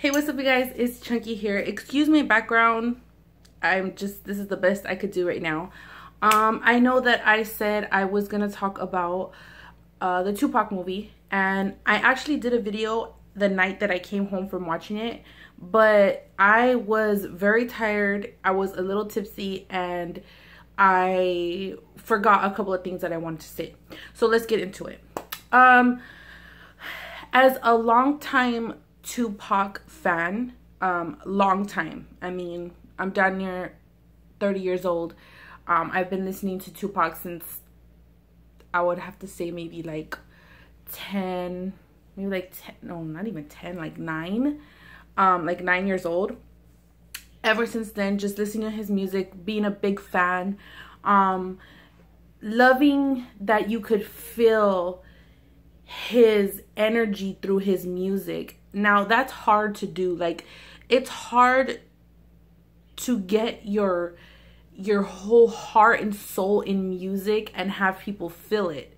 Hey, what's up you guys? It's Chunky here. Excuse my background. I'm just, this is the best I could do right now. Um, I know that I said I was going to talk about uh, the Tupac movie. And I actually did a video the night that I came home from watching it. But I was very tired. I was a little tipsy and I forgot a couple of things that I wanted to say. So let's get into it. Um, as a long time Tupac fan, um, long time. I mean, I'm down near 30 years old. Um, I've been listening to Tupac since I would have to say maybe like 10, maybe like 10, no, not even 10, like 9, um, like 9 years old. Ever since then, just listening to his music, being a big fan, um, loving that you could feel his energy through his music now that's hard to do. Like it's hard to get your your whole heart and soul in music and have people feel it.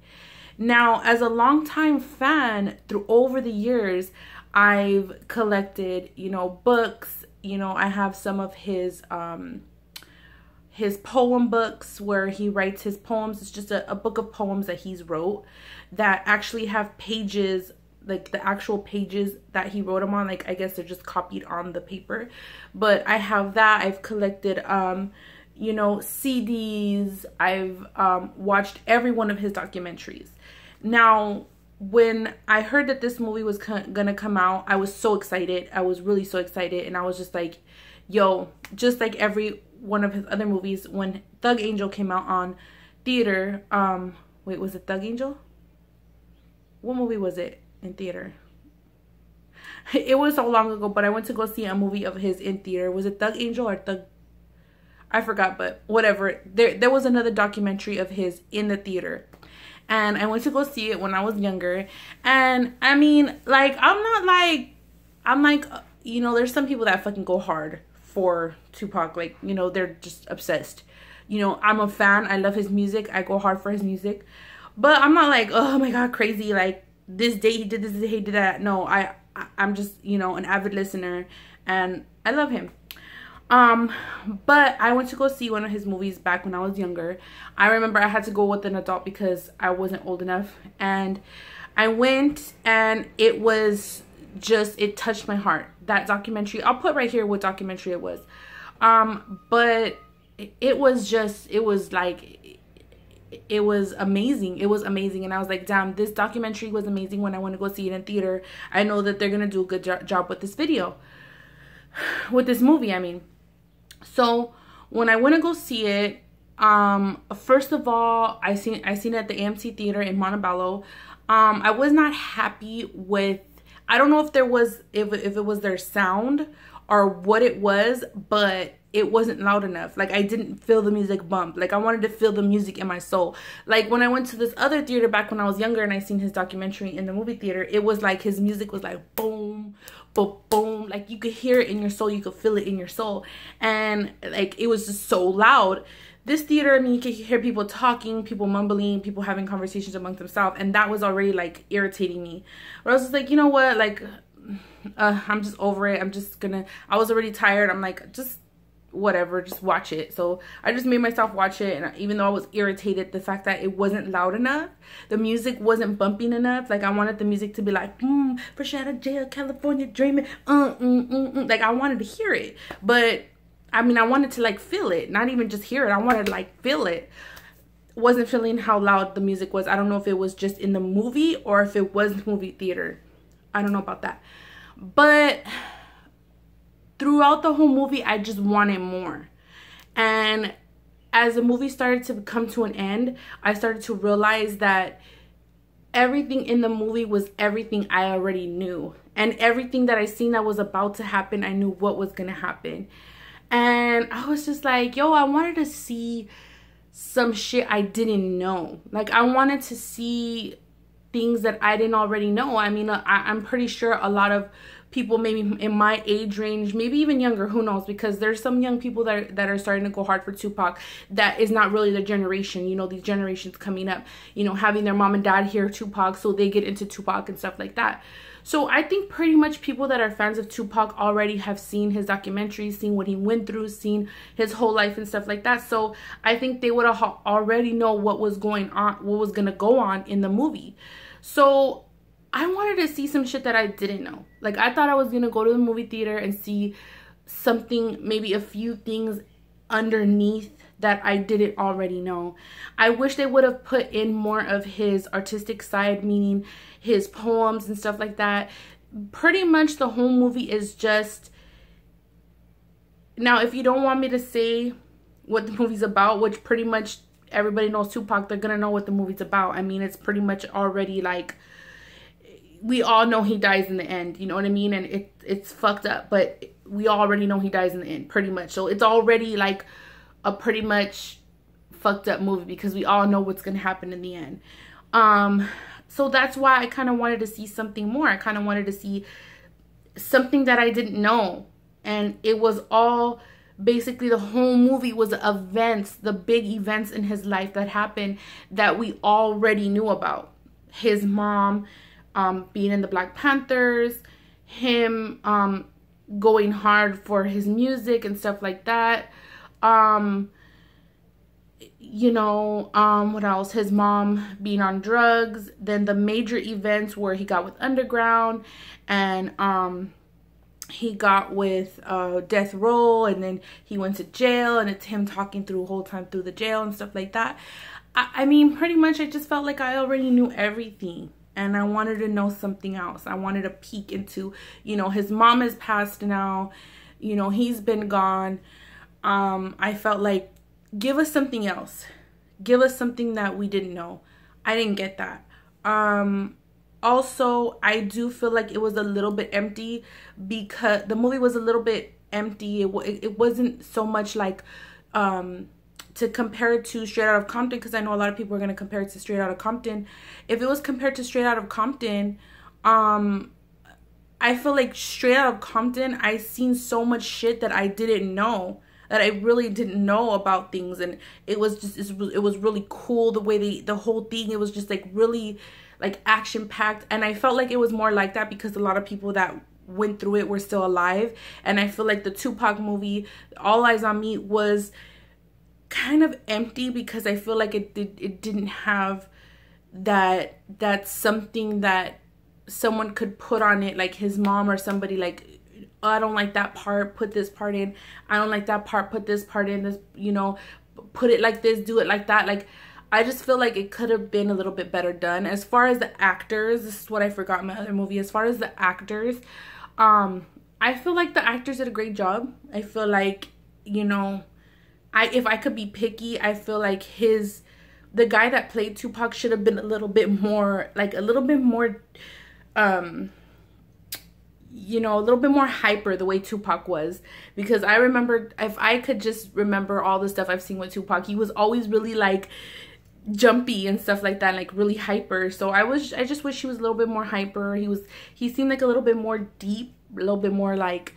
Now, as a longtime fan through over the years, I've collected, you know, books, you know, I have some of his um his poem books where he writes his poems. It's just a, a book of poems that he's wrote that actually have pages like the actual pages that he wrote them on like i guess they're just copied on the paper. But i have that. I've collected um you know cds i've um watched every one of his documentaries. Now when i heard that this movie was gonna come out i was so excited. I was really so excited. And i was just like yo just like every one of his other movies when thug angel came out on theater um wait was it thug angel? What movie was it in theater. It was so long ago, but I went to go see a movie of his in theater. Was it Thug Angel or Thug? I forgot, but whatever. There, there was another documentary of his in the theater. And I went to go see it when I was younger. And I mean, like, I'm not like, I'm like, you know, there's some people that fucking go hard for Tupac. Like, you know, they're just obsessed. You know, I'm a fan. I love his music. I go hard for his music. But I'm not like, oh my God, crazy. Like, this day he did this, day he did that. No, I, I I'm just you know an avid listener, and I love him. Um, but I went to go see one of his movies back when I was younger. I remember I had to go with an adult because I wasn't old enough. And I went and it was just, it touched my heart. That documentary, I'll put right here what documentary it was. Um, but it was just, it was like, it was amazing. It was amazing. And I was like, damn, this documentary was amazing when I want to go see it in theater. I know that they're going to do a good jo job with this video. With this movie, I mean. So when I went to go see it, um, first of all, I seen I seen it at the AMC Theater in Montebello. Um, I was not happy with, I don't know if there was, if, if it was their sound or what it was, but it wasn't loud enough. Like I didn't feel the music bump. Like I wanted to feel the music in my soul. Like when I went to this other theater back when I was younger and I seen his documentary in the movie theater, it was like his music was like boom, boom, boom. Like you could hear it in your soul, you could feel it in your soul. And like it was just so loud. This theater, I mean, you could hear people talking, people mumbling, people having conversations amongst themselves, and that was already like irritating me. But I was just like, you know what, like, uh, I'm just over it. I'm just gonna. I was already tired. I'm like, just whatever just watch it so i just made myself watch it and even though i was irritated the fact that it wasn't loud enough the music wasn't bumping enough like i wanted the music to be like mm, fresh out of jail california dreaming uh, mm, mm, mm. like i wanted to hear it but i mean i wanted to like feel it not even just hear it i wanted to like feel it wasn't feeling how loud the music was i don't know if it was just in the movie or if it was movie theater i don't know about that but throughout the whole movie, I just wanted more. And as the movie started to come to an end, I started to realize that everything in the movie was everything I already knew. And everything that I seen that was about to happen, I knew what was going to happen. And I was just like, yo, I wanted to see some shit I didn't know. Like, I wanted to see things that I didn't already know. I mean, I, I'm pretty sure a lot of people maybe in my age range, maybe even younger, who knows? Because there's some young people that are, that are starting to go hard for Tupac that is not really the generation, you know, these generations coming up, you know, having their mom and dad hear Tupac so they get into Tupac and stuff like that. So I think pretty much people that are fans of Tupac already have seen his documentaries, seen what he went through, seen his whole life and stuff like that. So I think they would have already know what was going on, what was going to go on in the movie. So I wanted to see some shit that I didn't know. Like I thought I was to go to the movie theater and see something, maybe a few things underneath that I didn't already know. I wish they would have put in more of his artistic side, meaning his poems and stuff like that. Pretty much the whole movie is just. Now, if you don't want me to say what the movie's about, which pretty much everybody knows Tupac, they're gonna know what the movie's about. I mean, it's pretty much already like we all know he dies in the end, you know what I mean? And it it's fucked up, but we already know he dies in the end, pretty much. So it's already like a pretty much fucked up movie because we all know what's gonna happen in the end. Um, so that's why I kind of wanted to see something more. I kind of wanted to see something that I didn't know, and it was all basically the whole movie was events, the big events in his life that happened that we already knew about. His mom um, being in the Black Panthers, him um, going hard for his music and stuff like that. Um you know um what else? His mom being on drugs. Then the major events where he got with underground and um he got with uh death row and then he went to jail and it's him talking through whole time through the jail and stuff like that. I, I mean pretty much i just felt like i already knew everything and i wanted to know something else i wanted to peek into you know his mom is passed now you know he's been gone um, I felt like give us something else. Give us something that we didn't know. I didn't get that. Um, also, I do feel like it was a little bit empty because the movie was a little bit empty. It, it wasn't so much like um, to compare it to Straight Out of Compton because I know a lot of people are going to compare it to Straight Out of Compton. If it was compared to Straight Out of Compton, um, I feel like Straight Out of Compton, I seen so much shit that I didn't know that I really didn't know about things. And it was just it was really cool the way they the whole thing it was just like really like action packed and I felt like it was more like that because a lot of people that went through it were still alive. And I feel like the Tupac movie All Eyes on Me was kind of empty because I feel like it did it didn't have that that's something that someone could put on it like his mom or somebody like oh, I don't like that part, put this part in. I don't like that part, put this part in. This, you know, put it like this, do it like that. Like, I just feel like it could have been a little bit better done. As far as the actors, this is what I forgot in my other movie. As far as the actors, um, I feel like the actors did a great job. I feel like, you know, I if I could be picky, I feel like his the guy that played Tupac should have been a little bit more like a little bit more um you know, a little bit more hyper the way Tupac was. Because I remember, if I could just remember all the stuff I've seen with Tupac, he was always really like jumpy and stuff like that, like really hyper. So I was, I just wish he was a little bit more hyper. He was, he seemed like a little bit more deep, a little bit more like,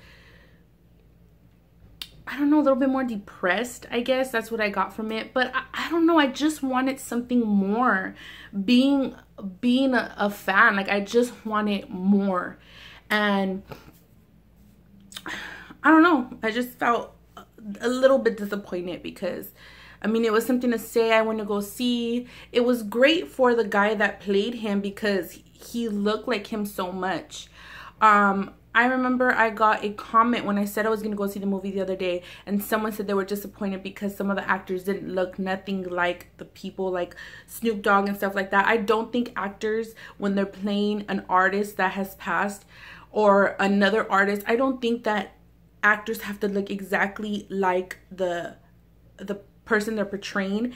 I don't know, a little bit more depressed, I guess. That's what I got from it. But I, I don't know, I just wanted something more. Being, being a, a fan, like I just wanted more and I don't know. I just felt a little bit disappointed because I mean, it was something to say I want to go see. It was great for the guy that played him because he looked like him so much. Um, I remember I got a comment when I said I was going to go see the movie the other day and someone said they were disappointed because some of the actors didn't look nothing like the people like Snoop Dogg and stuff like that. I don't think actors when they're playing an artist that has passed or another artist, I don't think that actors have to look exactly like the the person they're portraying.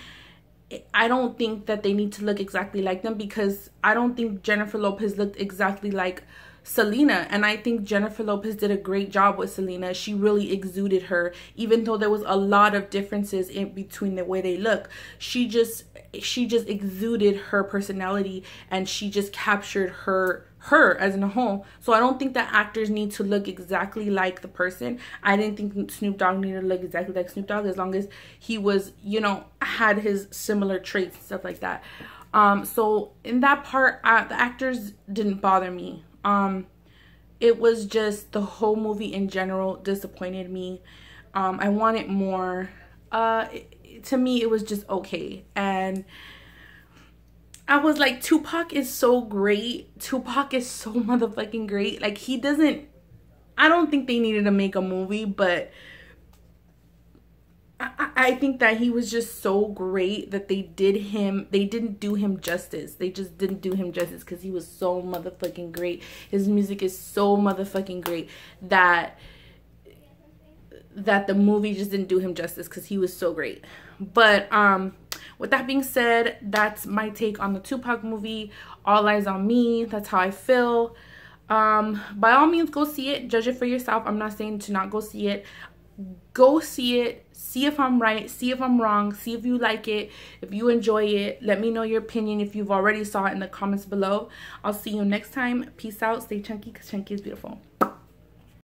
I don't think that they need to look exactly like them because I don't think Jennifer Lopez looked exactly like Selena and I think Jennifer Lopez did a great job with Selena. She really exuded her even though there was a lot of differences in between the way they look. She just she just exuded her personality and she just captured her her as a whole. So I don't think that actors need to look exactly like the person. I didn't think Snoop Dogg needed to look exactly like Snoop Dogg as long as he was, you know, had his similar traits and stuff like that. Um, so in that part, uh, the actors didn't bother me. Um, it was just the whole movie in general disappointed me. Um, I wanted more. Uh, to me, it was just okay. And I was like, Tupac is so great. Tupac is so motherfucking great. Like, he doesn't. I don't think they needed to make a movie, but I, I think that he was just so great that they did him they didn't do him justice. They just didn't do him justice because he was so motherfucking great. His music is so motherfucking great that that the movie just didn't do him justice because he was so great. But um with that being said that's my take on the tupac movie. All eyes on me. That's how i feel. Um by all means go see it. Judge it for yourself. I'm not saying to not go see it go see it see if i'm right see if i'm wrong see if you like it. If you enjoy it let me know your opinion if you've already saw it in the comments below. I'll see you next time. Peace out. Stay chunky because chunky is beautiful